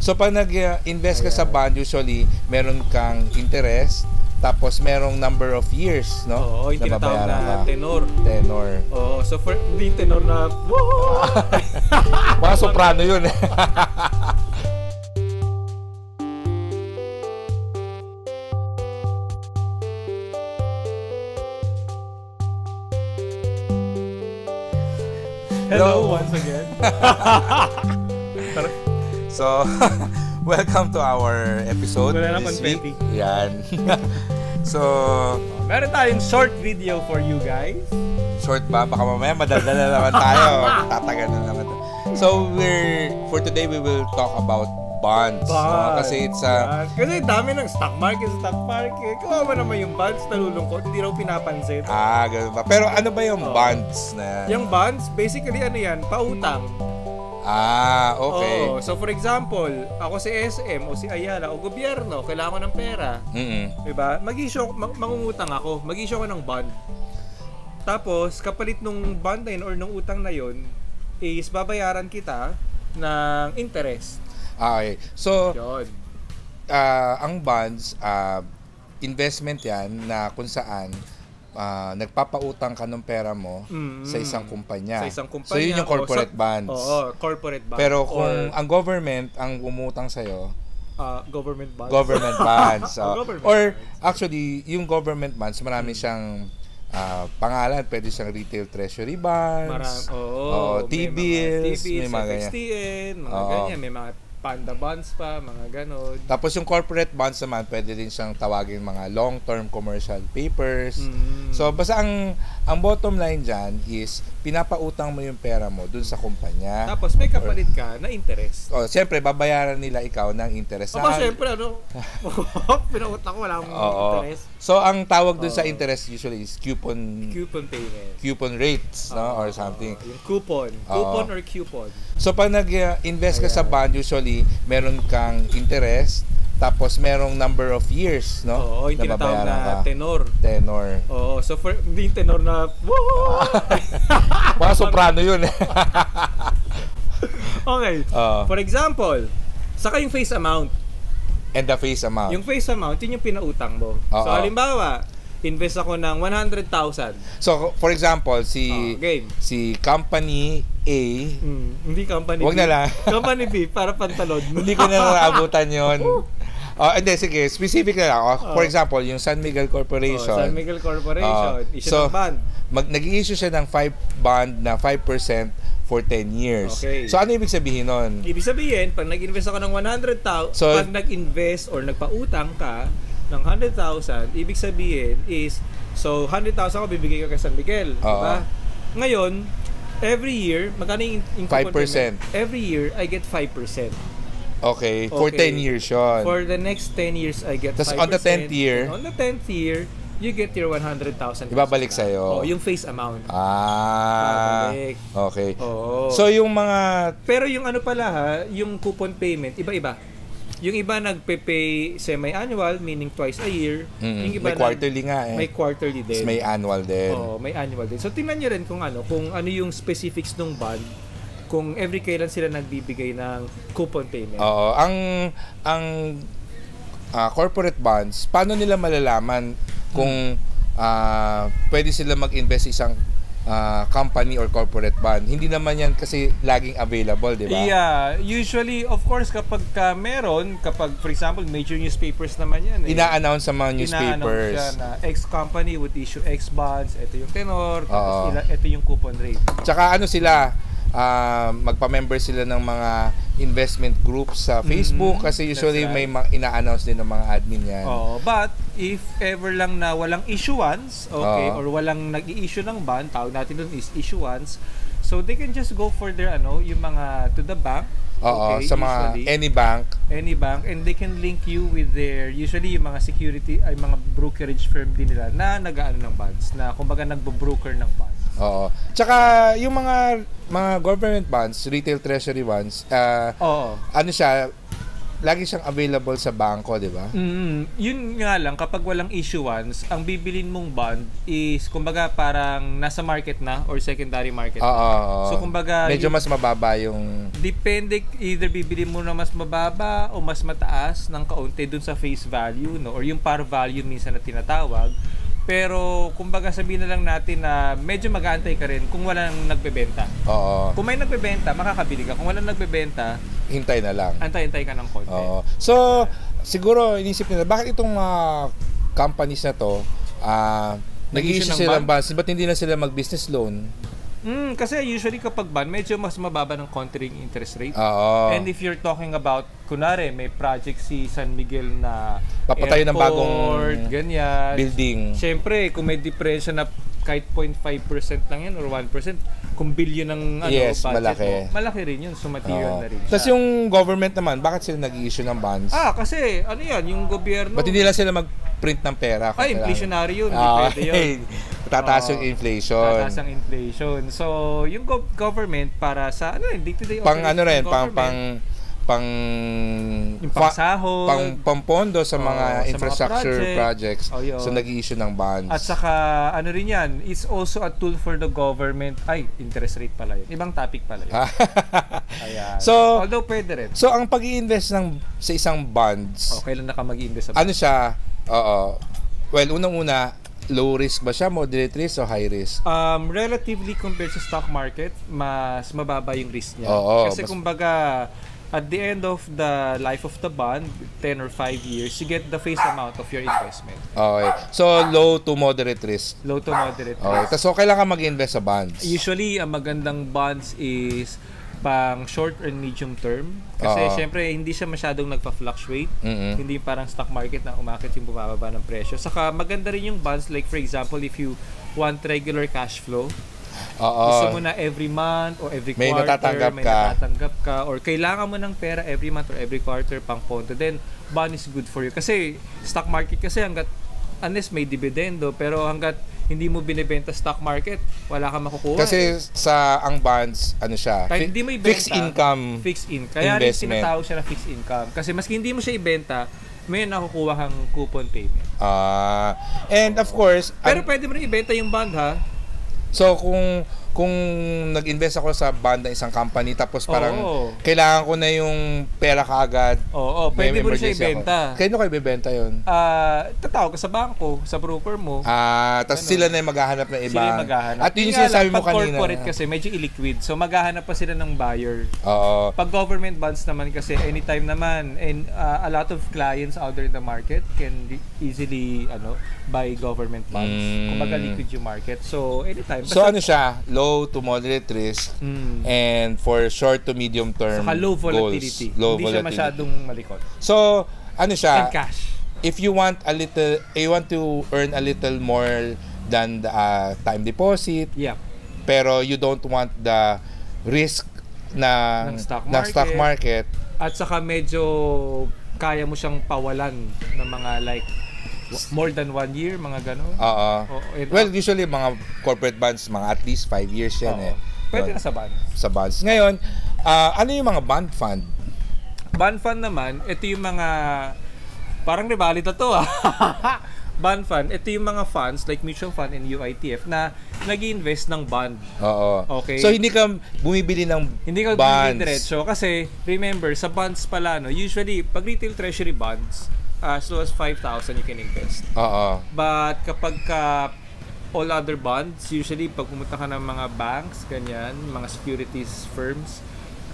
So pag nag-invest ka sa bond, usually meron kang interest, tapos merong number of years, no? Oo, yung tinatawag na ka. tenor. Tenor. Oo, so for yung tenor na woo! Mga soprano yun. eh. Hello. once again. so, welcome to our episode Wala this week. Yan. so, Meron tayong short video for you guys. short ba? Baka mamaya madaldal na naman tayo. Tatagal na naman. So, we're, for today, we will talk about bonds. no? Bonds. Kasi it's a, Yan. Kasi dami ng stock market, stock market. Kawawa naman yung bonds, nalulungkot, hindi raw pinapansin. ah, ganun ba? Pero ano ba yung Oo. bonds na yan? Yung bonds, basically ano yan, pautang. Ah, okay. Oo. So for example, ako si SM o si Ayala o gobyerno, kailangan ko ng pera. Mm-mm. Diba? Mag-issue, mag- mangungutang ako. Mag-issue ako ng bond. Tapos, kapalit nung bond na yun or nung utang na yun, is babayaran kita ng interest. Ah, Okay. So, Yun. ah, ang bonds, ah, investment yan na kung saan ah, nagpapautang ka ng pera mo Mm, sa isang kumpanya. Sa isang kumpanya. So, yun yung o corporate sa- bonds. Oo, corporate bonds. Pero kung Or, ang government ang umutang sa'yo, ah, government bonds. government bonds. Oh, ah. government or bonds. actually, yung government bonds, marami siyang ah, pangalan. Pwede siyang retail treasury bonds. Maram, oo. Oo, may T-bills, mga T-bills, may mga ganyan. FXTN, mga Oo. ganyan. May mga panda bonds pa, mga ganon. Tapos yung corporate bonds naman, pwede din siyang tawagin mga long-term commercial papers. Mm. So, basta ang ang bottom line dyan is, pinapautang mo yung pera mo dun sa kumpanya. Tapos may kapalit ka na interest. O, siyempre, babayaran nila ikaw ng interest. Aba, syempre, ano, pinautang ko, wala akong Oo. interest. So, ang tawag dun sa Oo. interest usually is coupon Coupon payment. coupon rates, no? Or something. oo. yung coupon. Coupon or coupon. So, pag nag-invest ka sa bond, usually, meron kang interest, tapos merong number of years, no? Oo, yung tinatawag babayaran na tenor. Tenor. Oo, so for, hindi yung tenor na, woo! Mga soprano yun. okay. Oo. For example, saka yung face amount. And the face amount. Yung face amount, yun yung pinautang mo. So, Oo. halimbawa, invest ako ng 100,000. So, for example, si Oh, game. si company A, Mm, hindi company Wag B. na lang. company B, para pantalon. hindi ko na naabutan yon. Oh, hindi, sige, specific na lang. Oh, For Oh. example, yung San Miguel Oh, Corporation, San Miguel Corporation, Oo. issue So, ng bond. mag, nag-i-issue siya ng 5 bond na 5% for 10 years. Okay. So, ano ibig sabihin nun? Ibig sabihin, pag nag-invest ako ng 100,000, So- pag nag-invest or nagpautang ka ng 100,000, ibig sabihin is, so 100,000 ako bibigay ko kay San Miguel, di Oo. ba? Ngayon, every year, magkano yung coupon 5%. payment? Every year, I get 5%. Okay, for Okay. 10 years yun. For the next 10 years, I get Tas 5%. on the 10th year- On the 10th year, you get your 100,000. Ibabalik back. sa'yo. Oh, yung face amount. ah, Babalik. okay. Oo. So, yung mga Pero yung ano pala ha, yung coupon payment, iba-iba. Yung iba nagpe-pay semi-annual, meaning twice a year. Mm, yung iba may quarterly nga eh. May quarterly Tapos din. may annual din. Oo, may annual din. So tingnan nyo rin kung ano, kung ano yung specifics ng bond, kung every kailan sila nagbibigay ng coupon payment. Oo, ang ang ah, corporate bonds, paano nila malalaman kung ah, pwede sila mag-invest sa isang ah, company or corporate bond? Hindi naman yan kasi laging available, di ba? Yeah, usually of course kapag ka meron, kapag for example major newspapers naman yan eh. Ina-announce sa mga Ina-announce newspapers. siya na X company would issue X bonds, ito yung tenor, tapos ila, ito yung coupon rate. Tsaka ano sila, ah, magpa-member sila ng mga investment groups sa Facebook Mhm, kasi usually that's may right. ma- ina-announce din ng mga admin yan. Oh, but if ever lang na walang issuance, okay, Oo. or walang nag-i-issue ng bond, tawag natin doon is issuance. So they can just go for their ano, yung mga to the bank. Oo, okay, sa mga usually, any bank. any bank and they can link you with their usually yung mga security ay mga brokerage firm din nila na nag-aano ng bonds na kumbaga nagbo-broker ng bonds. Oo. Tsaka yung mga mga government bonds, retail treasury bonds, ah, Oo. ano siya, lagi siyang available sa bangko, di ba? Mm, yun nga lang, kapag walang issuance, ang bibilin mong bond is, kumbaga, parang nasa market na or secondary market Oo. na. So, kumbaga, medyo yung- mas mababa yung Depende, either bibili mo na mas mababa o mas mataas ng kaunti dun sa face value, no? Or yung par value minsan na tinatawag. Pero, kumbaga sabihin na lang natin na medyo mag-aantay ka rin kung walang nagbebenta. Oo. Kung may nagbebenta, makakabili ka. Kung walang nagbebenta, Hintay na lang. antay-antay ka ng konti. Oo. So, siguro inisip nila, bakit itong mga companies na to, ah, Nag-issue ng sila bond? bonds, ba't hindi na sila mag-business loan? Mm, kasi usually kapag ban, medyo mas mababa ng konti ring interest rate. Oo. And if you're talking about, kunwari, may project si San Miguel na Papatayo ng bagong airport, ganyan. building. Siyempre, kung may diferensya na kahit 0.5% lang yan or 1%, kung billion ng ano, Yes, budget malaki. mo, malaki rin yun. So, material Oo. na rin Tapos yung government naman, bakit sila nag-i-issue ng bonds? Ah, kasi, ano yan, yung gobyerno. Ba't hindi lang sila mag-print ng pera? kung Ay, kailangan? inflationary yun. Hindi Ah, pwede yun. Tataas yung inflation. Tataas ang inflation. So, yung gov- government para sa, ano yun, day-to-day Pang ano rin, ng pang pang pang Yung fa- pangsahod. pang pampondo sa mga sa mga infrastructure project. projects. Oh, yun. so nag-i-issue ng bonds. At saka, ano rin yan, it's also a tool for the government. Ay, interest rate pala yun. Ibang topic pala yun. Ayan. So- Although pwede rin. so ang pag-i-invest ng sa isang bonds, Oh, kailan na ka mag-invest sa ano siya? Oo. Well, unang-una, low risk ba siya, moderate risk o high risk? Um, relatively compared sa stock market, mas mababa yung risk niya. Oo, Kasi mas- kumbaga, at the end of the life of the bond, 10 or 5 years, you get the face amount of your investment. Okay. So low to moderate risk. Low to moderate Okay. risk. Tapos so kailan ka mag-invest sa bonds? Usually, ang magandang bonds is pang short and medium term. Kasi Oo. syempre, hindi siya masyadong nagpa-fluctuate. Mm-mm. Hindi parang stock market na umakit yung bumababa ng presyo. Saka maganda rin yung bonds like for example, if you want regular cash flow, Oo. gusto mo na every month or every May quarter, natatanggap may ka. natatanggap ka, or kailangan mo ng pera every month or every quarter pang pondo, then bond is good for you. Kasi stock market kasi hanggat unless may dividendo, pero hanggat hindi mo binebenta stock market, wala kang makukuha. Kasi sa ang bonds, ano siya? Kahit hindi mo ibenta, fixed income. fixed income. Kaya rin investment. tinatawag siya na fixed income. Kasi maski hindi mo siya ibenta, may nakukuha kang coupon payment. Ah, and of course, Pero ang- pwede mo rin ibenta yung bond ha. so kung kung nag-invest ako sa bond ng isang company tapos parang Oo. kailangan ko na yung pera kaagad. Oo, may pwede mo rin siya emergency ako. ibenta. Kailan ko ibebenta yun? Ah, tatawag ka sa bangko, sa broker mo. Ah, tapos Ano? sila na yung maghahanap ng iba. Sila maghahanap. At yun yung sinasabi mo kanina. corporate kasi, medyo illiquid. So, maghahanap pa sila ng buyer. Oo. Pag government bonds naman kasi, anytime naman, and uh, a lot of clients out there in the market can easily ano buy government bonds. Mm. Kumbaga liquid yung market. So, anytime. So ano siya? Low to moderate risk Mm. and for short to medium term Saka low goals. volatility. Low Hindi siya volatility. masyadong malikot. So, ano siya? And cash. if you want a little, you want to earn a little more than the uh, time deposit, Yeah. pero you don't want the risk na Ng stock ng stock market. At saka medyo kaya mo siyang pawalan ng mga like more than one year, mga ganun. Oo. Well, usually mga corporate bonds, mga at least 5 years yan Oo. eh. Pwede na sa bond. sa bonds. Ngayon, ah, ano yung mga bond fund? Bond fund naman, ito yung mga parang rivalid na to ah. bond fund, ito yung mga funds like mutual fund and UITF na nag invest ng bond. Oo. Okay. So, hindi ka bumibili ng Hindi ka bonds. bumili diretso kasi remember sa bonds pala no, usually pag retail treasury bonds as low as 5,000 you can invest. Oo. But kapag ka all other bonds, usually pag pumunta ka ng mga banks, ganyan, mga securities firms,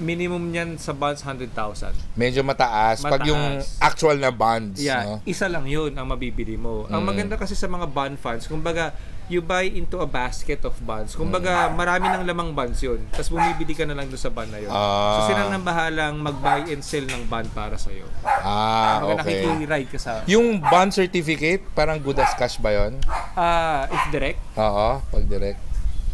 minimum niyan sa bonds 100,000. Medyo mataas. Pag yung Mataas. actual na bonds, Yeah, no? isa lang 'yun ang mabibili mo. Ang Mm. maganda kasi sa mga bond funds, kumbaga you buy into a basket of bonds. Kumbaga marami ng lamang bonds 'yun. Tapos bumibili ka na lang doon sa bond na 'yun. Ah. So sila nang bahalang mag-buy and sell ng bond para sa iyo. Ah, Kumbaga okay. nakiki-ride ka sa Yung bond certificate, parang good as cash ba yun? ah if direct. Oo, pag direct.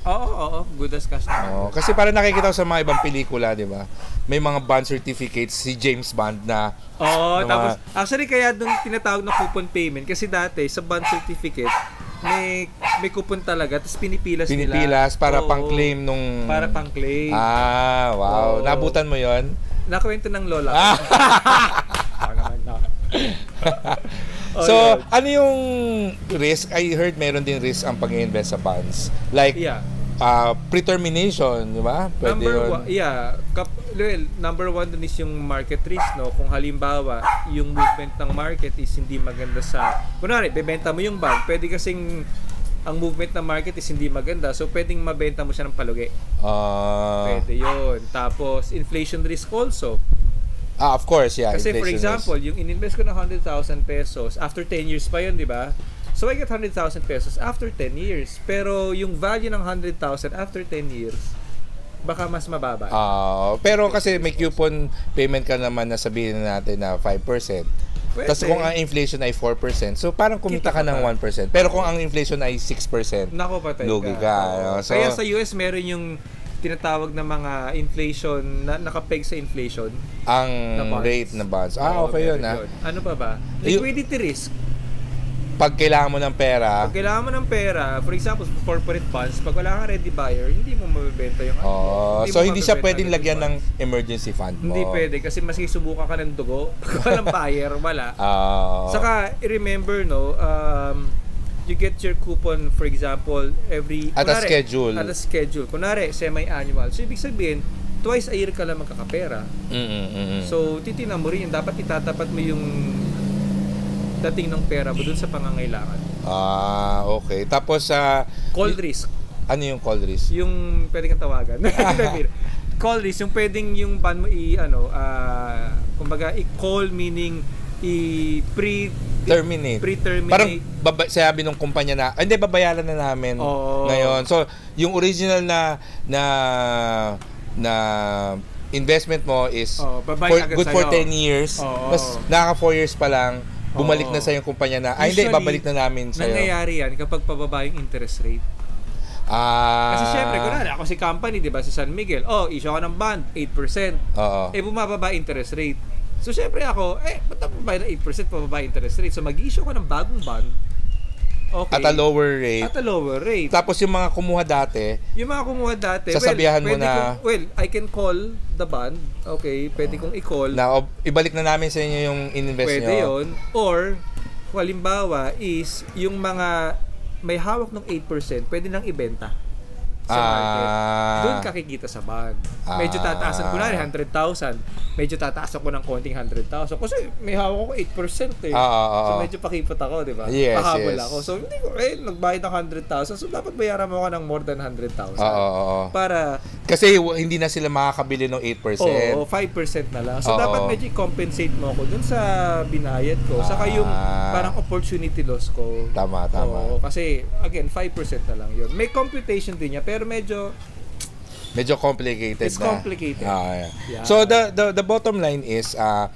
Oo, oo, oo, good as cash naman. Oo. Kasi parang nakikita ko sa mga ibang pelikula, di ba? May mga bond certificates, si James Bond na Oo, Mga- tapos actually kaya doon tinatawag na coupon payment kasi dati sa bond certificate may may coupon talaga tapos pinipilas, nila. pinipilas para Oo, pang-claim nung... Para pang-claim. Ah, wow. Oo. Nabutan mo yon Nakwento ng lola. Ah! so, Alright. ano yung risk? I heard meron din risk ang pag-invest sa bonds. Like, Yeah. Uh, pre-termination, di ba? Pwede number yun. one, yeah, kap, well, number one dun is yung market risk, no? Kung halimbawa, yung movement ng market is hindi maganda sa, kunwari, bebenta mo yung bag, pwede kasing ang movement ng market is hindi maganda, so pwedeng mabenta mo siya ng palugi. Ah, Pwede yun. Tapos, inflation risk also. ah, of course, yeah. Kasi for inflation risk. example, yung ininvest ko ng 100,000 pesos, after 10 years pa yun, di ba? So I get 100,000 pesos after 10 years. Pero yung value ng 100,000 after 10 years, baka mas mababa. Ah, pero kasi may coupon payment ka naman na sabihin na natin na 5%. Pwede. Tapos kung ang inflation ay 4%, so parang kumita ka ka ng pa. 1%. Pero kung ang inflation ay 6%, Nako patay Lugi ka, ano? So- Kaya sa US meron yung tinatawag na mga inflation na nakapeg sa inflation. ang Na bonds. rate na bonds. Ah, okay yun ha. Ano pa ba? Liquidity risk. Pag kailangan mo ng pera, Pag kailangan mo ng pera, for example, corporate bonds, pag wala kang ready buyer, hindi mo mabebenta yung ano. oh, so mo hindi siya pwedeng lagyan ng emergency fund mo. Hindi pwede kasi maski subukan ka ng dugo, pag walang buyer, wala. Ah, Saka, i-remember, no, um, you get your coupon, for example, every... At a schedule. At a schedule. Kunwari, semi-annual. So, ibig sabihin, twice a year ka lang magkakapera. mm, mm, mm. So, titingnan mo rin yun. Dapat itatapat mo yung dating ng pera mo dun sa pangangailangan. ah, okay. Tapos sa Call risk. ano yung call risk? Yung pwede kang tawagan. call risk, yung pwedeng yung ban mo i, ano, ah, kumbaga, i-call meaning i-pre Terminate. pre-terminate. Parang baba, sabi nung kumpanya na, "Ah, hindi babayaran na namin Oo. ngayon. So, yung original na na na investment mo is Oo, for, good for sa'yo. 10 years. Oo. Tapos nakaka 4 years pa lang, bumalik na sa yung kumpanya na, ay hindi, Usually, babalik na namin sa Nangyayari yan kapag pababa yung interest rate. Ah. Kasi syempre, kunwari, ako si company, di ba, si San Miguel, oh, issue ako ng bond, 8%. Oo. Eh, bumababa interest rate. So, syempre ako, eh, ba't na pababa ng 8%, pababa interest rate? So, mag-issue ko ng bagong bond. Okay. At a lower rate. At a lower rate. Tapos yung mga kumuha dati, yung mga kumuha dati, Sasabihan mo well, pwede na- kong- well, I can call the bond. Okay, pwede kong i-call. na ibalik na namin sa inyo yung ininvest pwede nyo. yon Or, halimbawa is, yung mga may hawak ng 8%, pwede nang ibenta sa market. Ah. Doon ka kikita sa bond. Medyo Ah. tataasan ko na 100,000. Medyo tataasan ko ng konting 100,000. Kasi may hawak ko 8% eh. Ah, ah, ah, so ah. medyo pakipot ako, di ba? Yes, Pahabol yes. ako. So hindi ko, eh, nagbayad ng 100,000. So dapat bayaran mo ako ng more than 100,000. Oo, oo, oo. Para, Kasi hindi na sila makakabili ng 8%. oo, 5% na lang. So Oo. dapat medyo compensate mo ako dun sa binayad ko. Saka yung Ah. parang opportunity loss ko. Tama, tama. Oo, kasi again, 5% na lang yun. May computation din niya, pero medyo Medyo complicated It's na. complicated. Ah, yeah. Yeah. So the, the the bottom line is uh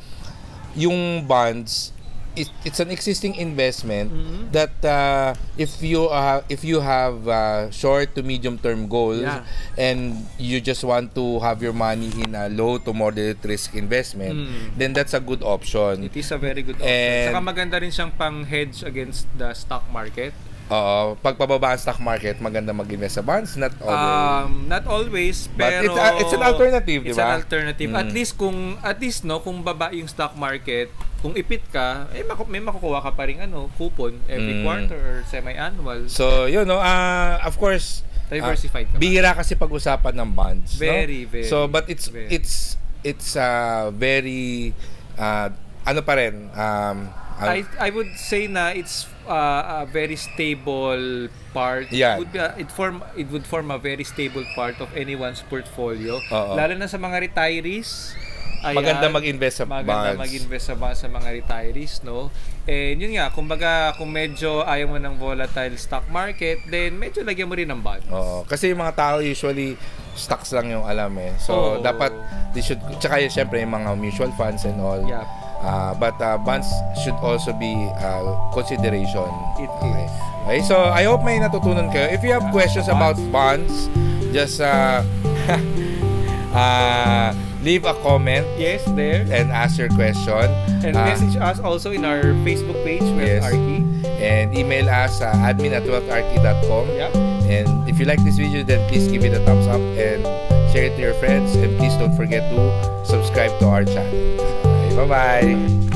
yung bonds it, it's an existing investment Mhm. that uh, if you uh, if you have uh, short to medium term goals Yeah. and you just want to have your money in a low to moderate risk investment Mm. then that's a good option. It is a very good option. And- Saka maganda rin siyang pang-hedge against the stock market. Oo, pag pababa ang stock market, maganda mag-invest sa bonds, not always. Um, not always, But pero it's a- it's an alternative, di It's ba? an alternative. At Mm. least kung at least no, kung baba yung stock market, kung ipit ka, eh maku- may makukuha ka pa rin ano, coupon every Mm. quarter or semi-annual. so, yun, no, ah, of course, Diversified ka ba? Bihira kasi pag-usapan ng bonds, Very, no? very, So, but it's very. it's it's uh, very uh, ano pa rin um uh, I I would say na it's uh, a very stable part. Yeah. It would be a- it form it would form a very stable part of anyone's portfolio. Oo. Lalo na sa mga retirees. Ayan, Maganda mag-invest sa maganda bonds. mag-invest sa bonds sa mga retirees, no? And yun nga, kumbaga kung medyo ayaw mo ng volatile stock market, then medyo lagyan mo rin ng bonds. Oo. Kasi yung mga tao usually stocks lang yung alam eh. So Oo. dapat they should tsaka yun, syempre yung mga mutual funds and all. Yep. Uh, but uh, bonds should also be uh, consideration. It okay. is. Okay, so I hope may natutunan kayo. If you have questions about bonds, just uh, uh, leave a comment Yes, there. and ask your question. And Uh, message us also in our Facebook page, Wealth Yes. Archie. and email us uh, admin at wealtharchy.com. Yep. And if you like this video, then please give it a thumbs up and share it to your friends. And please don't forget to subscribe to our channel. Okay, bye-bye.